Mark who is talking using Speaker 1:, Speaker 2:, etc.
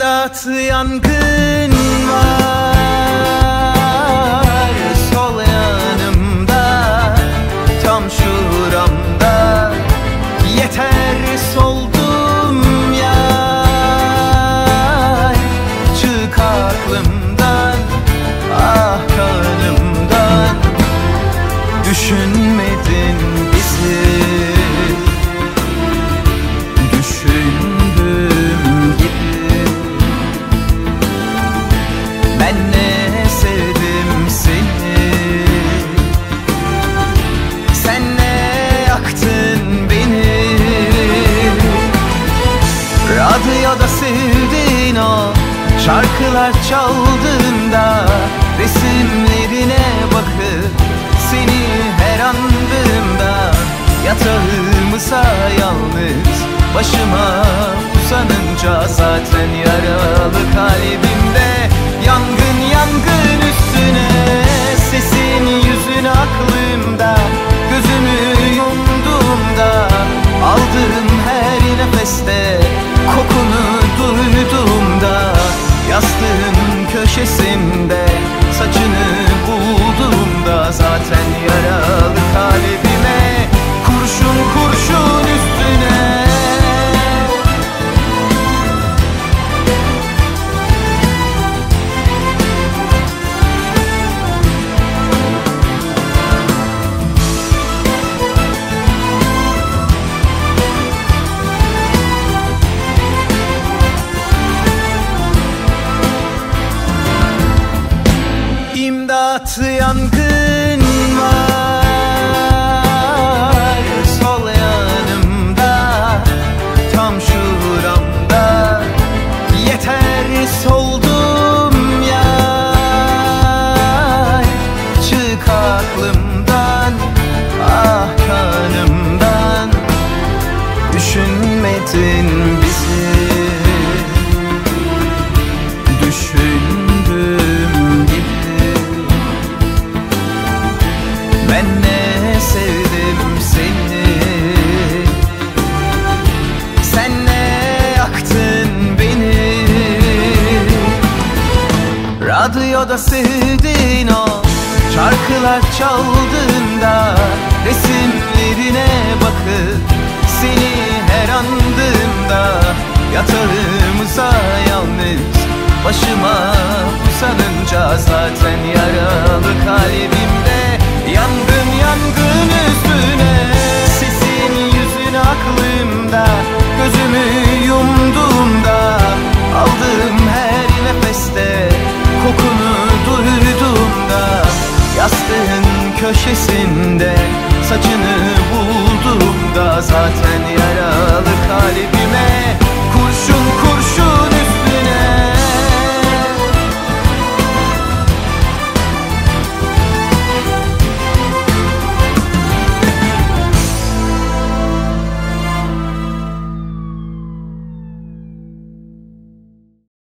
Speaker 1: İmdat yangın var. Sol yanımda Tam şuramda. Yeter soldum yar Çık aklımdan Ah kanımdan Düşünmedin Radyoda sevdiğin o Şarkılar çaldığında Resimlerine bakıp Seni her andığımda Yatağımıza yalnız Başıma usanınca Zaten yaralı kalbimde İmdat yangın var. Sol yanımda Tam şuramda Yeter soldum yar Çık aklımdan Ah kanımdan. Düşünmedin Radyoda sevdiğin o Şarkılar çaldığında Resimlerine bakıp Seni her andığımda Yatağımıza yalnız Başıma usanınca Zaten yaralı kalbimde Yangın yangın üstüne Kokunu duyduğumda Yastığın köşesinde Saçını bulduğumda Zaten yaralı kalbime